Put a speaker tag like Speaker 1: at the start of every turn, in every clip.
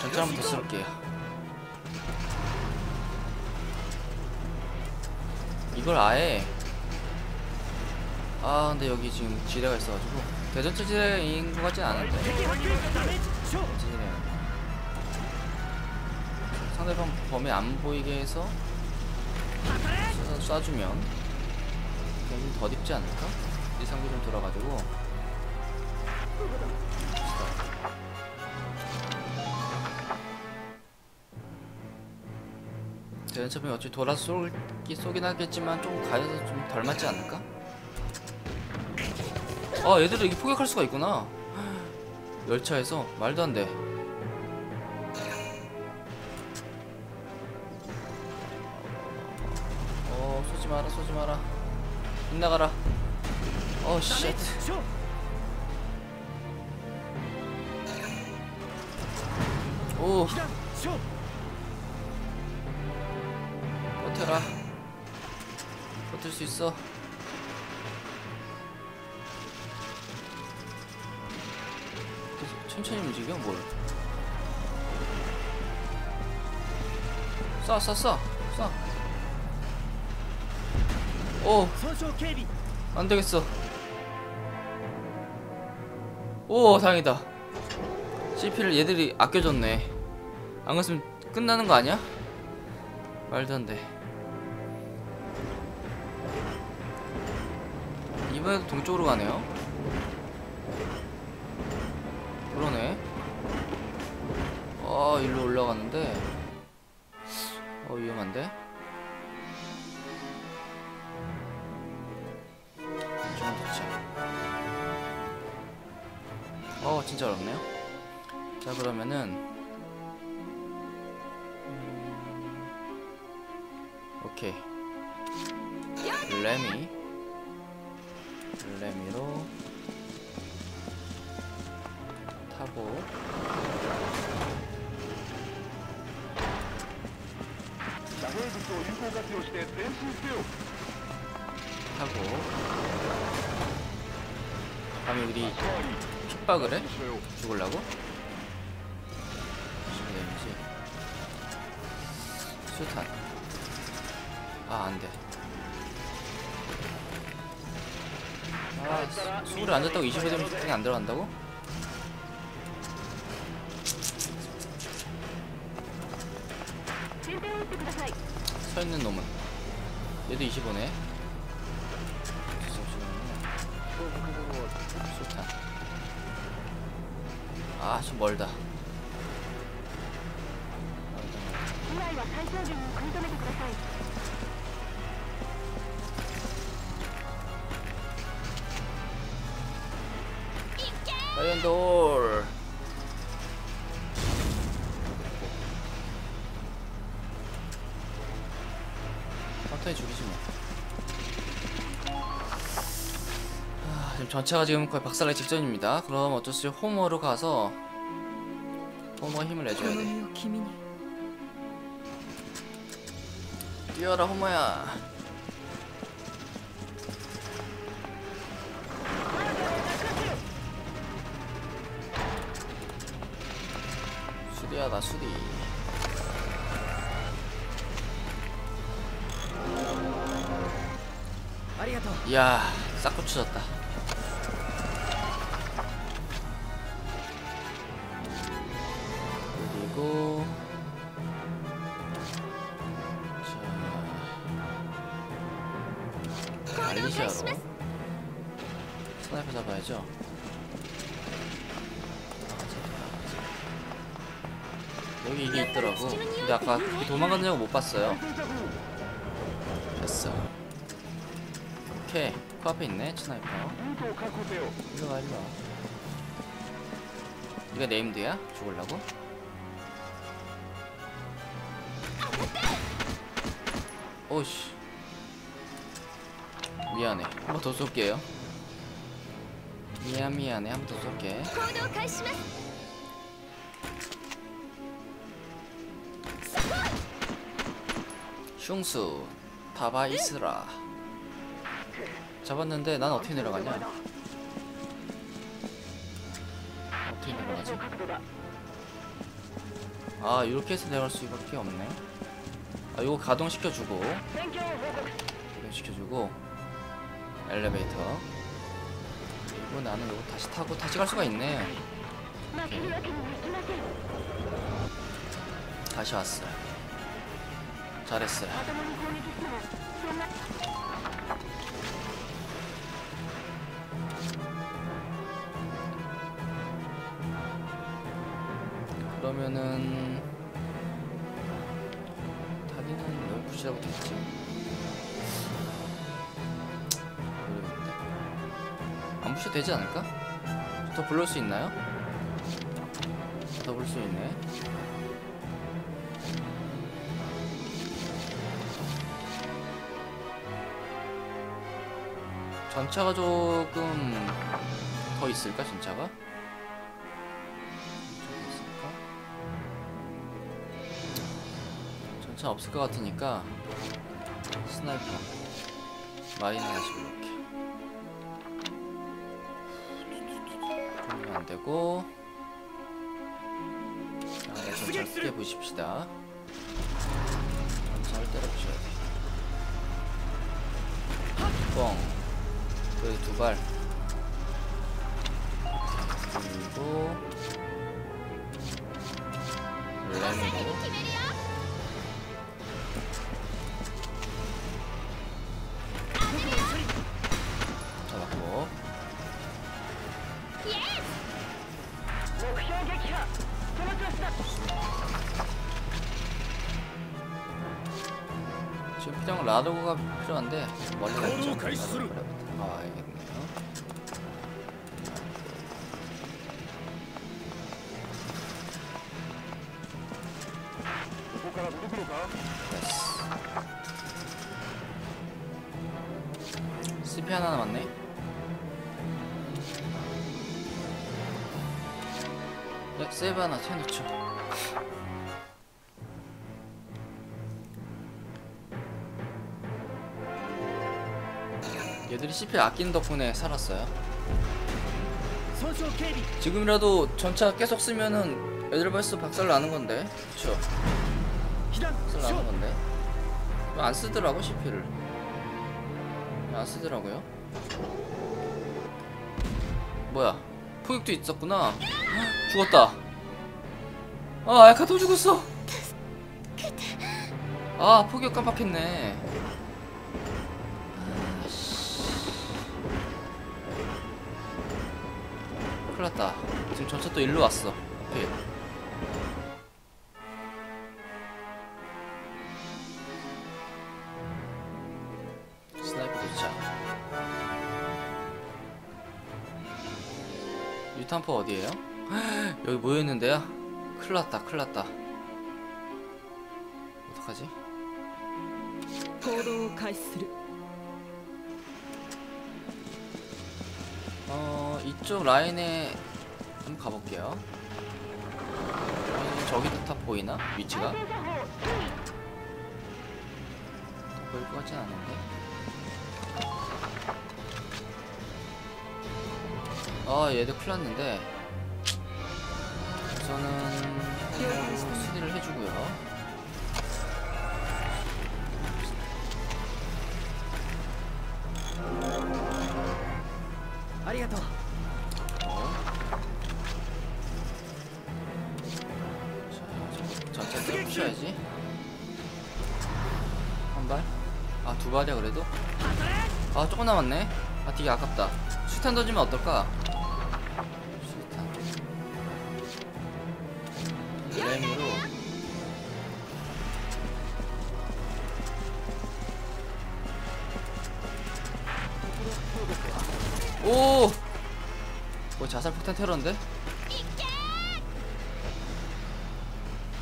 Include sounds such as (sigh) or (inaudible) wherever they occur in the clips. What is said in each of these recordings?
Speaker 1: 전차 한번 더 쓸게요 이걸 아예. 아 근데 여기 지금 지뢰가 있어가지고. 대전차 지뢰인 것 같진 않은데. 상대방 범위 안 보이게 해서 쏴주면 좀더 딥지 않을까? 이상도 좀 돌아가지고. 대전차병이 어차피 돌아 쏘기 쏘긴 하겠지만 좀 가려서 좀 덜 맞지 않을까? 아 얘들을 이게 포격할 수가 있구나. 열차에서? 말도 안돼. 어 쏘지 마라 쏘지 마라. 빗나가라. 어쉣 小오 수 있어 천천히 움직여 뭘 쏴, 쏴, 쏴, 쏴. 오. 안 되겠어. 오, 다행이다. CP를 얘들이 아껴줬네. 안 그랬으면 끝나는 거 아니야? 말도 안 돼. 이번에도 동쪽으로 가네요. 그러네. 아, 일로 올라가는데. 어, 위험한데? 좀 좋지. 어, 진짜 어렵네요. 자, 그러면은. 음, 오케이. 레미. 레미로 타고. 타고. 감히 우리 핍박을 해? 죽을라고? 데미지? 수탄. 아, 안 돼. 아, 수울에 앉았다고 25데미지 수탄이 안 들어간다고? 서 있는 놈은 얘도 25네. 수탄. 아, 좀 멀다. 이런 돌 천천히 죽이지 뭐. 아, 지금 전체가 지금 거의 박살나기 직전입니다. 그럼 어쩔 수 없이 호머로 가서 호머가 힘을 내줘야 돼. 뛰어라 호머야. 이야 싹 고쳐졌다. 그리고 자 알리시아로 sniper 잡아야죠. 아, 잡아. 여기 이게 있더라고. 근데 아까 그 도망갔냐고 못 봤어요. 오케이 코앞에 그 있네 sniper. 이거 말이야 이거 named야? 죽을라고? 오씨. 미안해. 한 번 더 쏠게요. 미안 미안해. 한 번 더 쏠게. 슝수 다바이스라. 잡았는데 난 어떻게 내려가냐? 어떻게 내려가지? 아 이렇게 해서 내려갈 수밖에 없네. 아 이거 가동시켜주고. 가동시켜주고. 엘리베이터. 이거 나는 이거 다시 타고 다시 갈 수가 있네.
Speaker 2: 오케이.
Speaker 1: 다시 왔어. 잘했어요 안 부셔도 되지 않을까? 더 불러올 수 있나요? 더볼수 있네 전차가 조금 더 있을까 전차가? 전차 없을 것 같으니까 스나이퍼 마린 하나씩 이렇게 그러면 안 되고 자 네, 전차를 크게 보십시다 전차를 때려 부셔야 돼 뻥. 여기 두 발. 그리고 램보. 라도가 필요한데 멀리
Speaker 3: 가이스루.
Speaker 1: 아 알겠네요. 됐어. CP 하나 남았네. 네, 세이브 하나 채워놓죠. 애들이 CP 아낀 덕분에 살았어요. 지금이라도 전차 계속 쓰면은 애들 벌써 박살 나는 건데. 그쵸? 박살 나는 건데. 안 쓰더라고 CP를? 안 쓰더라고요? 뭐야? 포격도 있었구나. (gasps) 죽었다. 아 알카 또 죽었어. 그, 아 포격 깜빡했네. 큰일 났다. 지금 전차 또 일로 왔어. 도착. 유탄포 어디에요? (gasps) 여기 모여있는데요? 큰일났다 큰일났다 어떡하지? 이쪽 라인에 한번 가볼게요. 저기도 탑 보이나? 위치가? 보일 것 같진 않은데. 아 얘들 큰일 났는데. 우선은 수리를 해주고요.
Speaker 3: 아리가토 う
Speaker 1: 자, 전체 때 부셔야지. 한 발? 아, 두 발이야, 그래도? 아, 조금 남았네. 아, 되게 아깝다. 수탄 던지면 어떨까? 자살 폭탄 테러인데?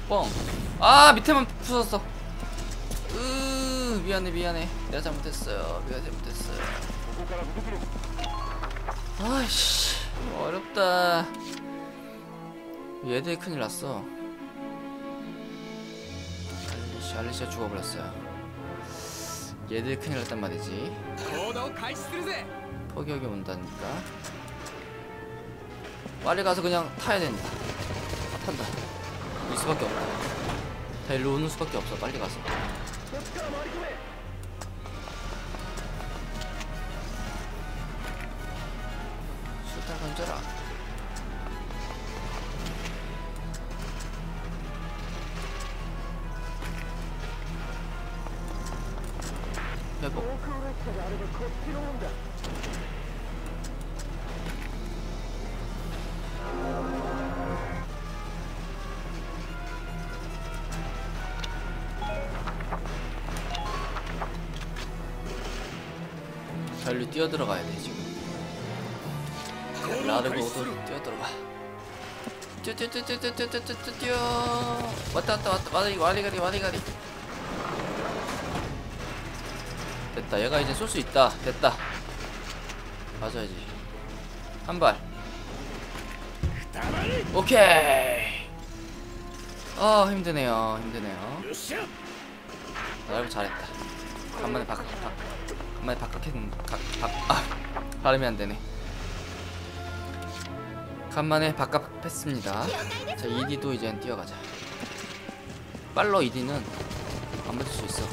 Speaker 1: 뻥. 아 밑에만 부서졌어. 으 미안해 미안해. 내가 잘못했어요. 내가 잘못했어요. 아이씨 어렵다. 얘들 큰일 났어. 알리시 알리시가 죽어버렸어요. 얘들 큰일 났단 말이지.
Speaker 3: 어,
Speaker 1: 포격이 온다니까. 빨리 가서 그냥 타야 된다. 아, 탄다. 있어 수밖에 없다 다 일로 오는 수밖에 없어 빨리 가서 뛰어 들어가야 돼 지금. 라르고도 뛰어 들어가. 뛰어 뛰어 뛰어 뛰어 뛰어 뛰어 뛰어 뛰어. 뛰어 왔다 왔다 왔다. 와리 와리가리 와리가리. 됐다. 얘가 이제 쏠 수 있다. 됐다. 맞아야지. 한발. 오케이. 아 힘드네요. 힘드네요. 나를 잘했다. 간만에 박, 박 간만에 박학했는 아 발음이 안 되네. 간만에 바깥했습니다. 자 ED도 이제 뛰어가자. 빨러 ED는 안 붙을 수 있어.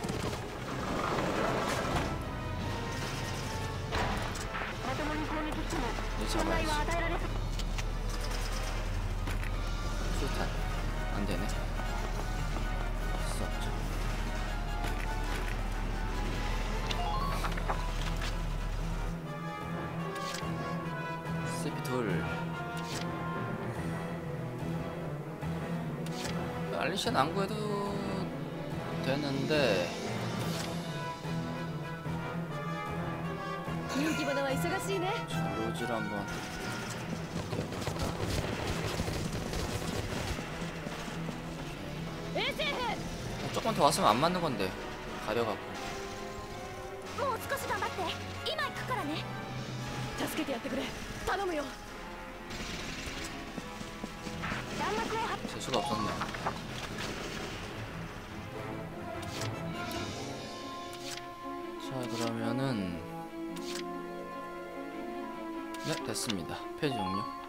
Speaker 1: 잡아야지. 안 구해도 되는데. 로즈를 한번 조금 더 왔으면 안 맞는 건데 가려갖고. 助けてやってくれ頼むよ弾幕を発射 일단은 네 됐습니다. 페이지 종료.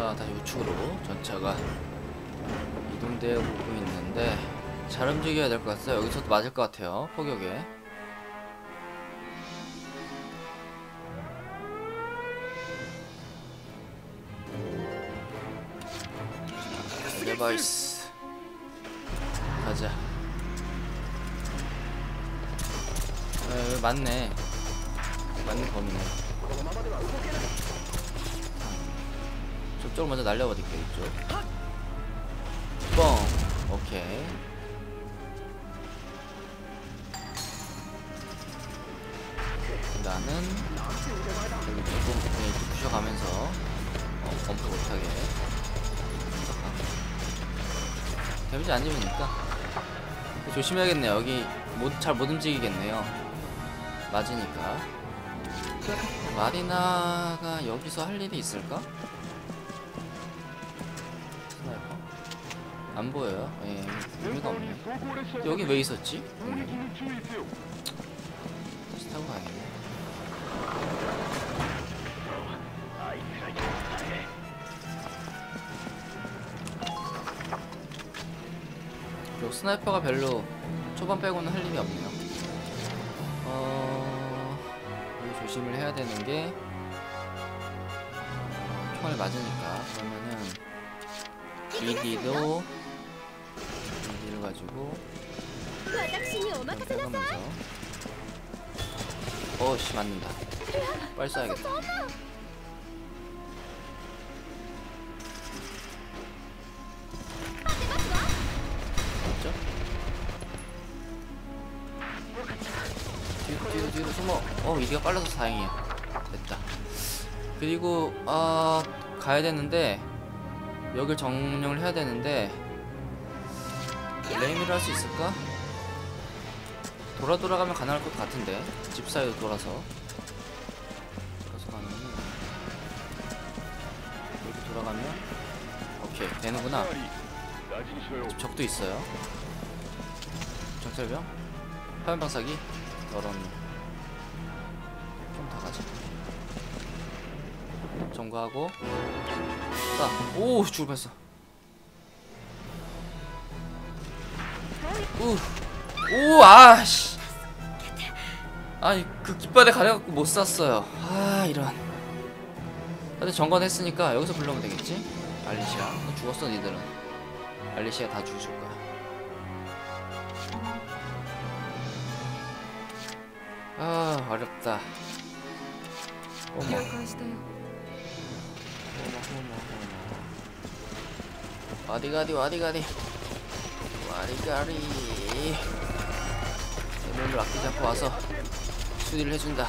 Speaker 1: 자 다시 우측으로 전차가 이동되고 있는데 잘 움직여야 될 것 같아요. 여기서도 맞을 것 같아요. 포격에. 자, 에델바이스 가자. 에, 여기 맞네. 맞는 범위네. 저쪽을 먼저 날려버릴게요 이쪽. 뻥. 오케이. 나는 여기 조금 이렇게 부셔가면서 어, 범프 못하게. 데미지 안 입으니까. 조심해야겠네요. 여기 잘못 움직이겠네요. 맞으니까. 마리나가 여기서 할 일이 있을까? 안 보여요? 예, 의미가 없네. 여기 왜 있었지? 다시 타고 가야겠네. 그리고 sniper가 별로 초반 빼고는 할 일이 없네요. 어... 조심을 해야 되는 게 총알 맞으니까 그러면은 BD도 해가지고 어씨 맞는다. 빨리 쏴야겠다. 맞죠? 뒤로 뒤로 뒤로 숨어. 어 이리가 빨라서 다행이야. 됐다. 그리고 아 가야 되는데 여길 정령을 해야 되는데 레이미를 할 수 있을까? 돌아 돌아가면 가능할 것 같은데. 집 사이로 돌아서. 돌아서 가면 이렇게 돌아가면? 오케이 되는구나. 적도 있어요. 정찰병? 화염방사기? 더러운 좀더 가자. 점거하고. 아, 오 출발했어. 우우 아씨. 아니 그 깃발에 가려갖고 못 샀어요. 아 이런. 근데 정관했으니까 여기서 불러면 되겠지? 알리시아. 너 죽었어 니들은. 알리시아 다 죽을 거야. 아 어렵다. 어머.
Speaker 4: 어머 어머 어머
Speaker 1: 어디 가디 어디가, 어디? 아리가리. 대물물 아끼지 않고 와서 수리를 해준다.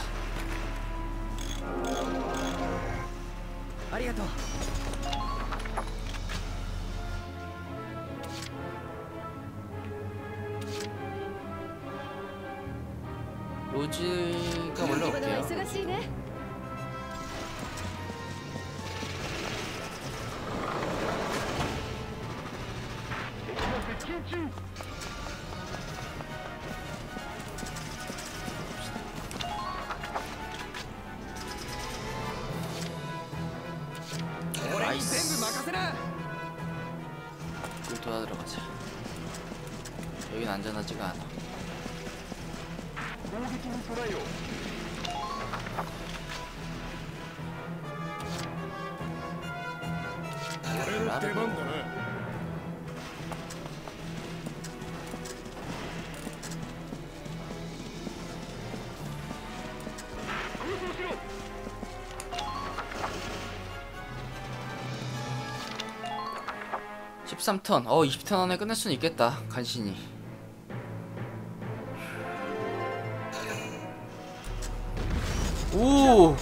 Speaker 3: 아리가토
Speaker 1: 로즈 나르고
Speaker 3: だな
Speaker 1: 13턴. 어 20턴 안에 끝낼 수는 있겠다 간신히. 오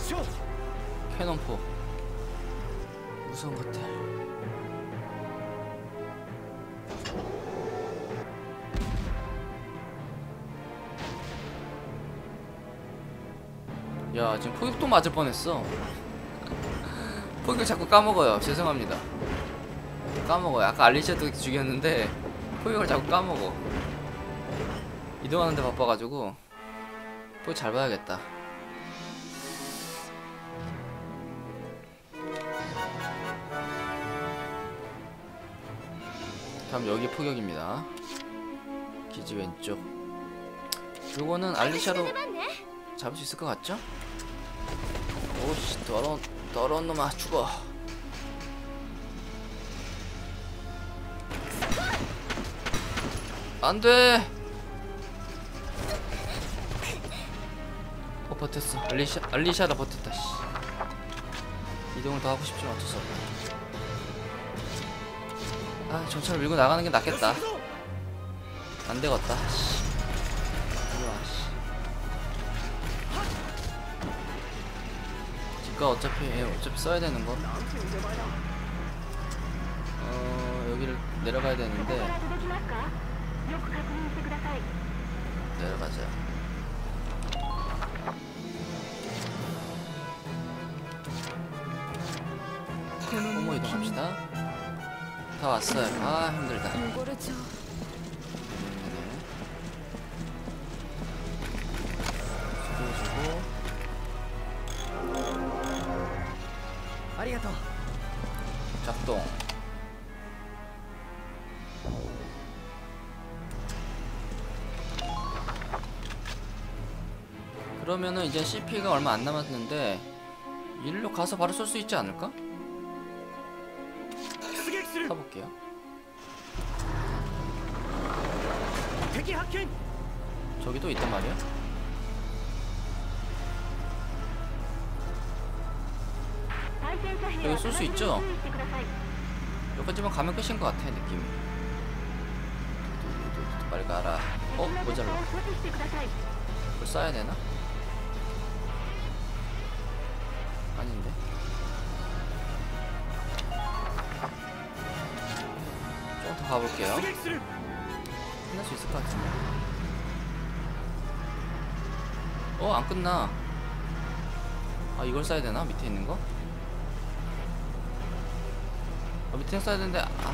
Speaker 1: 포격도 맞을 뻔했어. 포격 자꾸 까먹어요. 죄송합니다. 까먹어요. 아까 알리샤도 죽였는데 포격을 자꾸 까먹어. 이동하는데 바빠가지고 포격 잘 봐야겠다. 다음 여기 포격입니다. 기지 왼쪽. 요거는 알리샤로
Speaker 2: 아,
Speaker 1: 잡을 수 있을 것 같죠? 오씨 더러운 더러운 놈아 죽어. 안돼. 어 버텼어. 알리샤 알리샤다 버텼다. 씨. 이동을 더 하고 싶지만 어쩔 수 없다. 아 전차를 밀고 나가는 게 낫겠다. 안 되겠다. 씨. 거니까 어차피 어차피 써야 되는 거. 어 여기를 내려가야 되는데 내려가자. 호모 이동합시다. 다 왔어요. 아 힘들다. 그러면은 이제 CP가 얼마 안 남았는데 일로 가서 바로 쏠 수 있지 않을까? 가볼게요 저기 또 있단 말이야? 여기 쏠 수 있죠? 여기까지만 가면 끝인 것 같아 느낌이 빨리 가라 어? 모자라 뭐 쏴야 되나? 하는데? 좀 더 가볼게요. 끝날 수 있을 것 같은데? 어 안 끝나. 아 이걸 써야 되나? 밑에 있는 거? 아 밑에 써야 되는데 아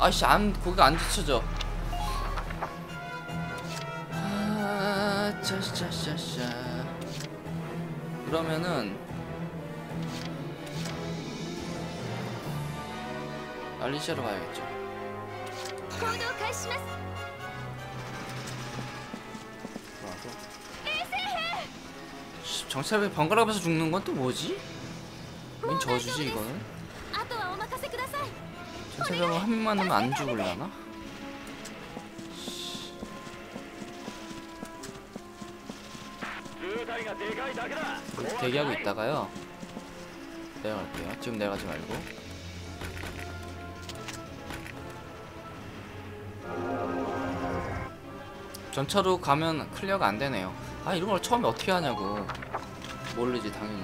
Speaker 1: 아씨 안 거기가 안 지쳐져. 아 짜샤샤샤. 그러면은 알리샤로 가야겠죠. 정찰배 번갈아가면서 죽는 건 또 뭐지? 이 저주지 이거는? 정찰병을 한 명만 하면 안 죽을라나? 여기 대기하고 있다가요. 내려갈게요. 지금 내려가지 말고. 전차로 가면 clear가 안 되네요. 아 이런 걸 처음에 어떻게 하냐고. 모르지 당연히.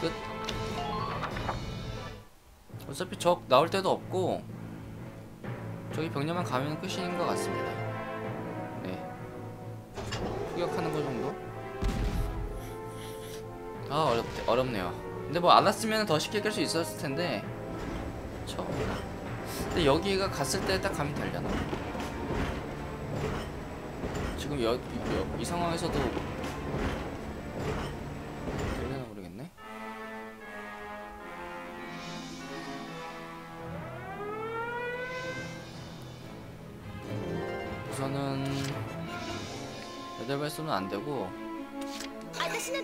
Speaker 1: 끝. 어차피 적 나올 데도 없고 저기 병력만 가면 끝인 것 같습니다. 네 후격하는 거 정도? 아 어렵대 어렵네요. 근데 뭐 안 왔으면 더 쉽게 깰 수 있었을 텐데 저 근데 여기가 갔을 때딱 가면 되려나? 지금 여, 여, 이 상황에서도 제발 쏘면 안 되고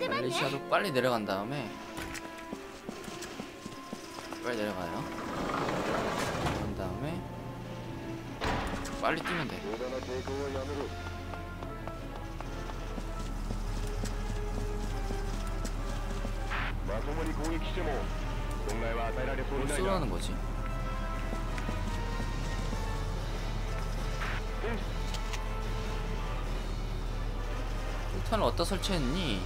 Speaker 1: 말레이시아로 빨리 내려간 다음에 빨리 내려가요. 그 다음에 빨리 뛰면 돼. 쏘라는 거지? 폭탄을 어디다 설치했니?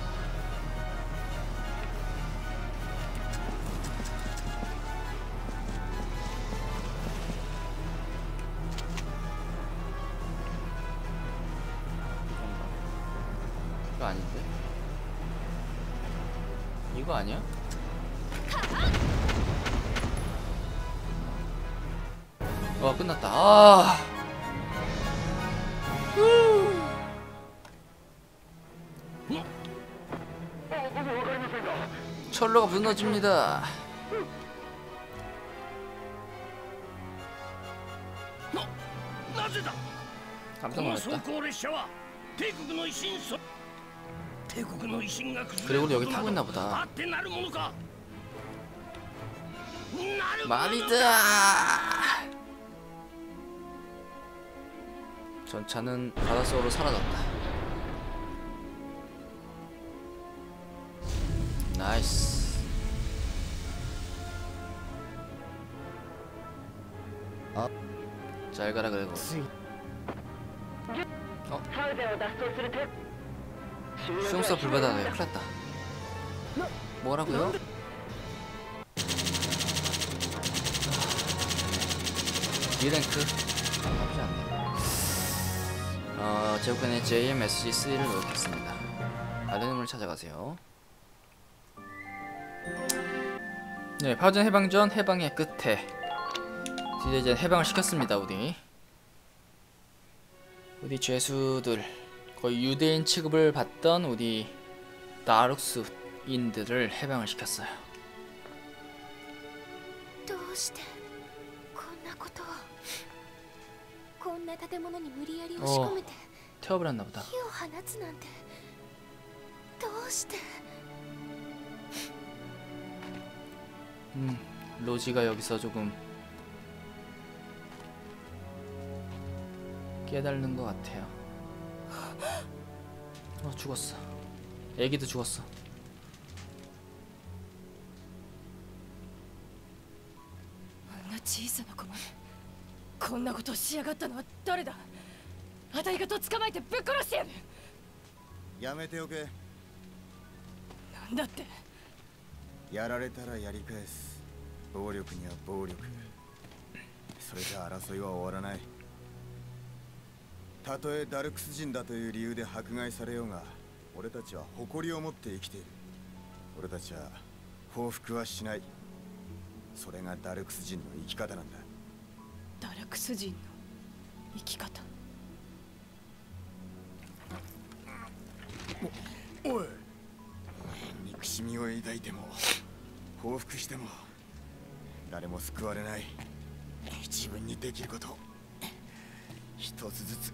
Speaker 1: 철로가 무너집니다.
Speaker 5: 감탄
Speaker 1: 많았다. 그리고 여기 타고 있나 보다. 말이다. 전차는 바닷속으로 사라졌다. 잘 가라 그래도.
Speaker 2: 어?
Speaker 1: 수용사 불바다네. 큰일 다. 뭐라고요? D랭크? 나쁘지 않네. 어, 제국간에 JMSG3를 넣겠습니다. 다른 인물 찾아가세요. 네 파전 해방전 해방의 끝에. 드디어 이제 해방을 시켰습니다 우리 우리 죄수들 거의 유대인 취급을 받던 우리 나룩스인들을 해방을 시켰어요.
Speaker 2: 어,
Speaker 1: 태워버렸나 보다. 음, 로지가 여기서 조금 깨달는 것 같아요. 어 죽었어. 애기도 죽었어.
Speaker 4: あんな小さな子までこんなことをしやがったのは誰だあたいがと捕まえてぶっ殺してやる
Speaker 6: やめておけ
Speaker 4: なんだって
Speaker 6: やられたらやり返す 暴力には暴力それじゃ争いは終わらない たとえダルクス人だという理由で迫害されようが俺たちは誇りを持って生きている。俺たちは報復はしない。それがダルクス人の生き方なんだ。
Speaker 4: ダラクス人の生き方？
Speaker 6: おい。憎しみを抱いても報復しても誰も救われない。自分にできること。一つずつ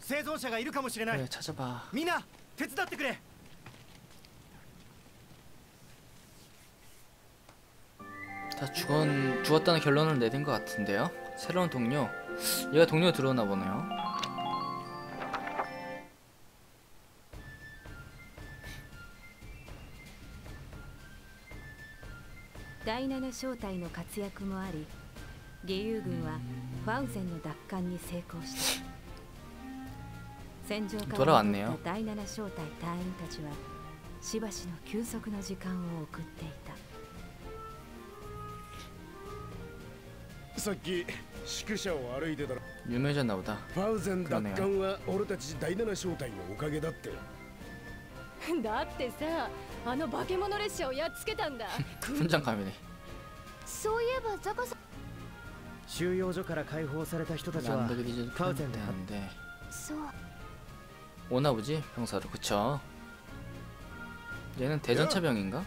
Speaker 7: 生存者がいるかもしれない
Speaker 1: 그래 찾아봐.
Speaker 7: みんな手伝ってくれ
Speaker 1: 다 죽었, 죽었다는 결론을 내린 것 같은데요. 새로운 동료. 얘가 동료 들어오나 보네요.
Speaker 8: 第七小隊の活躍もあり義勇軍はファウゼンの奪還に成功した 戦場から
Speaker 1: 돌아왔네요
Speaker 8: 戻った第七小隊隊員たちはしばしの休息の時間を送っていた
Speaker 5: さっき宿舎を歩いてたら
Speaker 1: 유명해졌나 보다.
Speaker 5: ファウゼン奪
Speaker 1: 그러네요
Speaker 5: 還は俺たち第七小隊のおかげだって
Speaker 4: だってさあの化け物列車をやっつけたんだ
Speaker 1: 훈장감이네.
Speaker 2: そういえばザカさん
Speaker 7: 収容所から解放された人たちは
Speaker 1: 만들기 뒤에
Speaker 7: ファウゼンで
Speaker 1: 되는데
Speaker 2: そう
Speaker 1: 오나 보지 병사로 그쵸? 얘는 대전차병인가?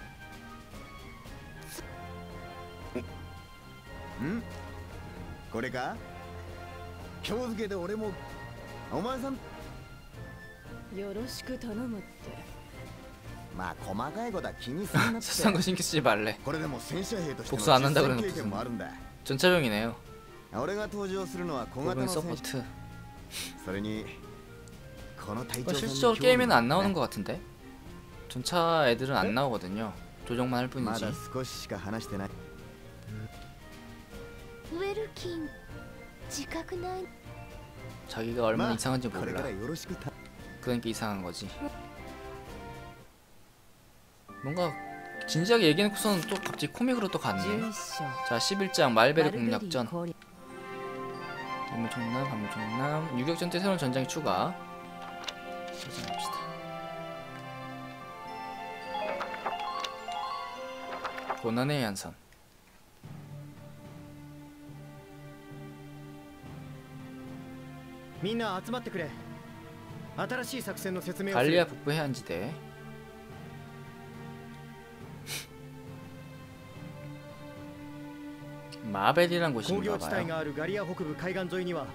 Speaker 6: んこれか今日付けで俺もお前さん
Speaker 4: よろしく頼むって
Speaker 6: まあ細かいことは気にすんなって
Speaker 1: 세상 거 신경 쓰지 말래.
Speaker 6: これでも戦車兵としての
Speaker 1: 복수 안 한다
Speaker 6: 実
Speaker 1: 그러는
Speaker 6: 戦経験もあるんだ
Speaker 1: 전차병이네요.
Speaker 6: 俺が登場するのは小
Speaker 1: 부분
Speaker 6: 型の戦車
Speaker 1: 서포트. 실제로 게임에는 안 나오는 것 같은데? 전차 애들은 안 나오거든요. 조정만 할 뿐이지. 자기가 얼마나 이상한지 몰라. 그러니까 이상한 거지. 뭔가 진지하게 얘기해놓고서는 또 갑자기 코믹으로 또 갔네. 자 11장 말베르 공략전. 인물 총남, 반물 총남, 유격전 때 새로운 전장이 추가. 시작합시다. 고난의 양선.
Speaker 7: みんな集まってくれ新しい作戦の説明をす
Speaker 1: 갈리아
Speaker 7: る
Speaker 1: 북부 해안지대. 마벨이란
Speaker 7: 工
Speaker 1: 곳인가
Speaker 7: 業地帯
Speaker 1: 봐요.
Speaker 7: があるガリア北部海岸沿いには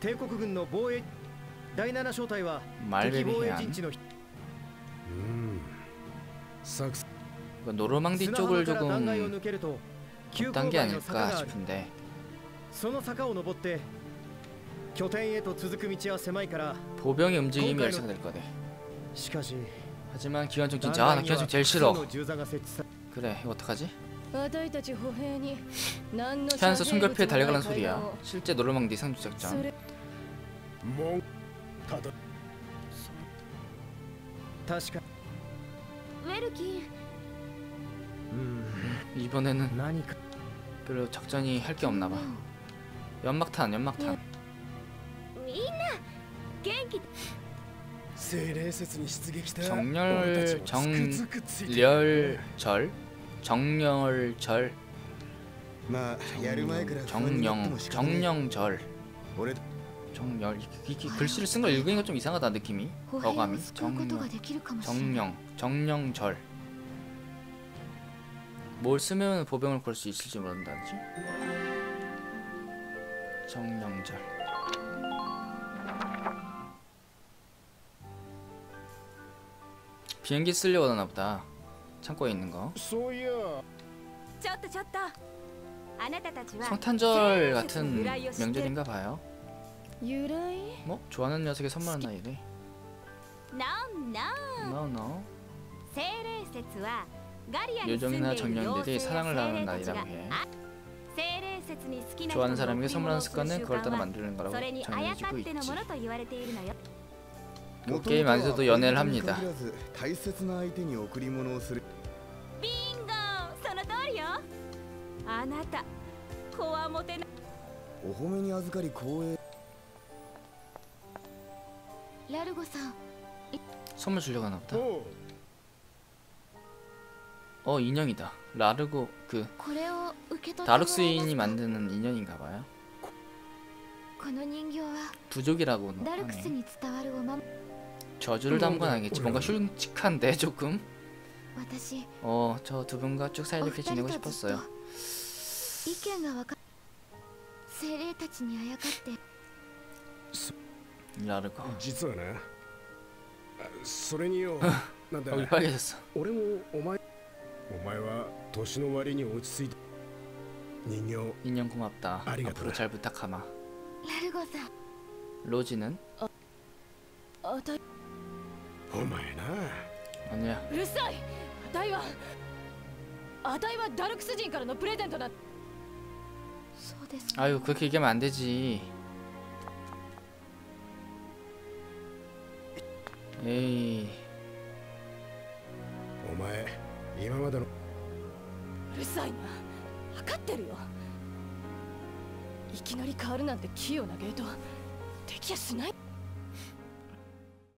Speaker 7: 帝国軍の防衛 第七小隊は敵
Speaker 1: 말베리
Speaker 7: 防衛
Speaker 1: 해안.
Speaker 7: 陣地の
Speaker 5: うん作戦
Speaker 1: 이거 노르망디
Speaker 7: 砂
Speaker 1: 쪽을
Speaker 7: 浜から断崖を
Speaker 1: 조금
Speaker 7: 抜けると急
Speaker 1: 단
Speaker 7: 勾
Speaker 1: 게
Speaker 7: 配の坂
Speaker 1: 아닐까
Speaker 7: がある
Speaker 1: 싶은데
Speaker 7: その坂を登って拠点へと続く道は狭いから
Speaker 1: 보병의 움직임이
Speaker 7: 공간으로-
Speaker 1: 열쇠가 될 거네.
Speaker 7: しかし
Speaker 1: 하지만 기관총
Speaker 7: 断
Speaker 1: 진짜 아, 나
Speaker 7: 崖には
Speaker 1: 기관총 제일
Speaker 7: 複数
Speaker 1: 싫어.
Speaker 7: の銃座が設置さ
Speaker 1: 그래 이거 어떡하지?
Speaker 4: 私たち歩兵に何の
Speaker 1: 태안에서
Speaker 4: 遮蔽
Speaker 1: 순결 피해
Speaker 4: 物もない
Speaker 1: 달려가는
Speaker 4: 階
Speaker 1: 소리야.
Speaker 4: 段を
Speaker 1: 실제 노르망디
Speaker 4: そ
Speaker 1: 상륙작전.
Speaker 4: れ
Speaker 5: もんただ
Speaker 7: 確か
Speaker 2: ウェルキン
Speaker 7: うん
Speaker 1: 이번에는
Speaker 7: 何か
Speaker 1: 별로 작전이 할 게 없나 봐. 연막탄, 연막탄.
Speaker 2: みんな元気
Speaker 5: 精霊説に出撃した
Speaker 1: 정렬
Speaker 5: 俺たちをつくづくついてる
Speaker 1: 렬절 정렬절
Speaker 6: まあやる前から不安になって
Speaker 1: 정령
Speaker 6: も仕方ねえ
Speaker 1: 정령절
Speaker 6: 俺
Speaker 1: 정열 이렇게 글씨를 쓴 걸 읽으니까 좀 이상하다 느낌이. 어감이. 정령 정령 정령절. 뭘 쓰면 보병을 걸 수 있을지 모른다지 정령절. 비행기 쓸려고 하나 보다. 창고에 있는 거. 성탄절 같은 명절인가 봐요.
Speaker 4: 由来
Speaker 1: 뭐 좋아하는 녀석에 선물한 나이래.
Speaker 8: なんなん
Speaker 1: No no.
Speaker 8: 精霊節はガリアに住んで
Speaker 1: 요정이나
Speaker 8: いる
Speaker 1: 정령들이
Speaker 8: 妖精や
Speaker 1: 사랑을
Speaker 8: 精
Speaker 1: 나누는
Speaker 8: 霊たちが
Speaker 1: 날이라고 해.
Speaker 8: あ精霊節に好きな人
Speaker 1: 좋아하는
Speaker 8: の
Speaker 1: 사람에게
Speaker 8: 贈り物
Speaker 1: 선물하는
Speaker 8: をする
Speaker 1: 습관은
Speaker 8: 習
Speaker 1: 그걸
Speaker 8: 慣
Speaker 1: 따라
Speaker 8: は
Speaker 1: 만드는 거라고
Speaker 8: それにあやか
Speaker 1: 정해지고
Speaker 8: っての
Speaker 1: 있지.
Speaker 8: ものと言われているのよ
Speaker 6: 그
Speaker 1: 게임 안에서도 연애를 합니다.
Speaker 6: 大切な相手に贈り物をする
Speaker 8: ビンゴその通りよあなたこわもてな
Speaker 6: お褒めに預かり光栄
Speaker 2: 라르고서
Speaker 1: 선물 주려고 하나 보다. 어 인형이다. 라르고 그 다룩스인이 만드는 인형인가 봐요. 부족이라고 하네. 저주를 담건 아니겠지. 뭔가 흉측한데 조금. 어, 저 두 분과 쭉 사이좋게 지내고 싶었어요.
Speaker 2: 意見が分か精霊たちにあやかって
Speaker 1: 라르고.
Speaker 5: 実はなそれによなんだ
Speaker 1: 얼굴 빨개졌어.
Speaker 5: 俺もお前お前は年の割に落ち着いた人形
Speaker 1: 인형 고맙다.
Speaker 5: 아리가또.
Speaker 1: 앞으로 잘 부탁하마.
Speaker 2: ラルゴさん
Speaker 1: 로지는
Speaker 4: あたい
Speaker 5: お前な
Speaker 1: 아니야.
Speaker 4: うるさいあたいはあたいはダルクス人からのプレゼントだ
Speaker 2: そうですか
Speaker 1: 아유 그렇게 얘기하면 안 되지. えい。
Speaker 5: お前今までの。
Speaker 4: うるさいな。分かってるよ。いきなり変わるなんて器用なゲートできやしない。